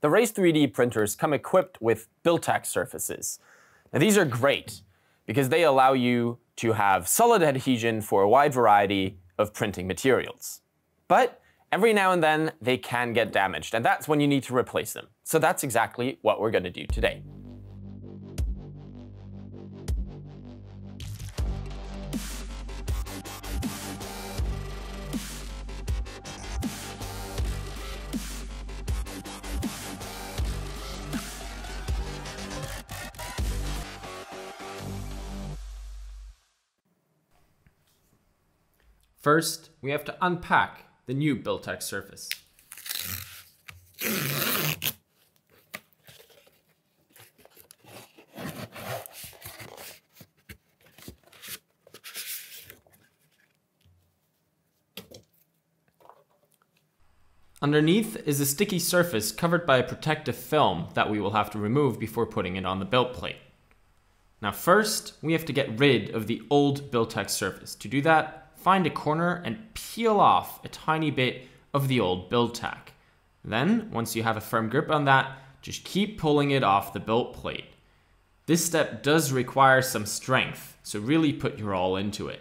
the Raise3D printers come equipped with BuildTak surfaces. Now these are great because they allow you to have solid adhesion for a wide variety of printing materials. But every now and then they can get damaged, and that's when you need to replace them. So that's exactly what we're going to do today. First, we have to unpack the new BuildTak surface. Underneath is a sticky surface covered by a protective film that we will have to remove before putting it on the build plate. Now first, we have to get rid of the old BuildTak surface. To do that, find a corner and peel off a tiny bit of the old BuildTak. Then, once you have a firm grip on that, just keep pulling it off the build plate. This step does require some strength, so really put your all into it.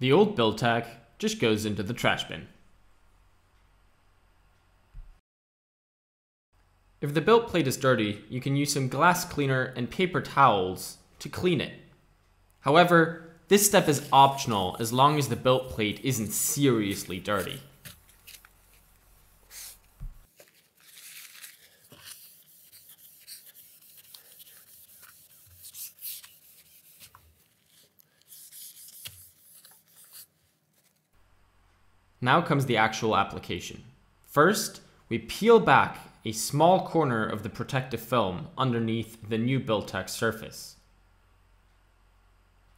The old BuildTak just goes into the trash bin. If the build plate is dirty, you can use some glass cleaner and paper towels to clean it. However, this step is optional as long as the build plate isn't seriously dirty. Now comes the actual application. First, we peel back a small corner of the protective film underneath the new BuildTak surface.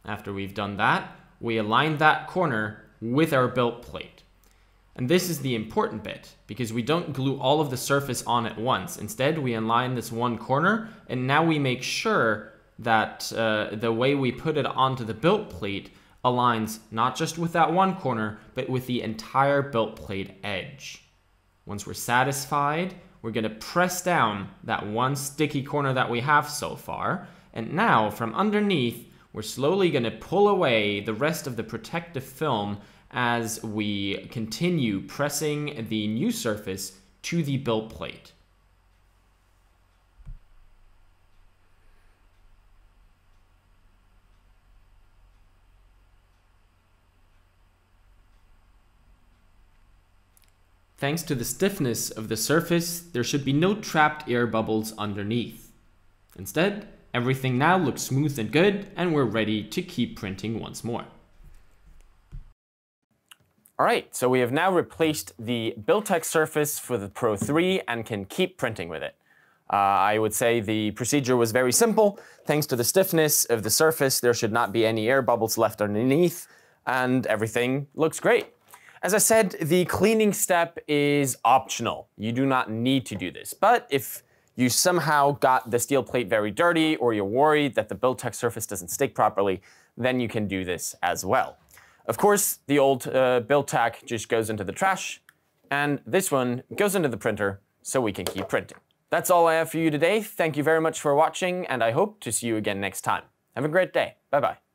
After we've done that, we align that corner with our build plate. And this is the important bit because we don't glue all of the surface on at once. Instead, we align this one corner and now we make sure that uh, the way we put it onto the build plate aligns not just with that one corner, but with the entire build plate edge. Once we're satisfied, we're going to press down that one sticky corner that we have so far. And now from underneath, we're slowly going to pull away the rest of the protective film as we continue pressing the new surface to the build plate. Thanks to the stiffness of the surface, there should be no trapped air bubbles underneath. Instead, everything now looks smooth and good, and we're ready to keep printing once more. All right, so we have now replaced the BuildTak surface for the Pro 3 and can keep printing with it. Uh, I would say the procedure was very simple. Thanks to the stiffness of the surface, there should not be any air bubbles left underneath, and everything looks great. As I said, the cleaning step is optional. You do not need to do this. But if you somehow got the steel plate very dirty or you're worried that the BuildTak surface doesn't stick properly, then you can do this as well. Of course, the old uh, BuildTak just goes into the trash, and this one goes into the printer so we can keep printing. That's all I have for you today. Thank you very much for watching, and I hope to see you again next time. Have a great day. Bye-bye.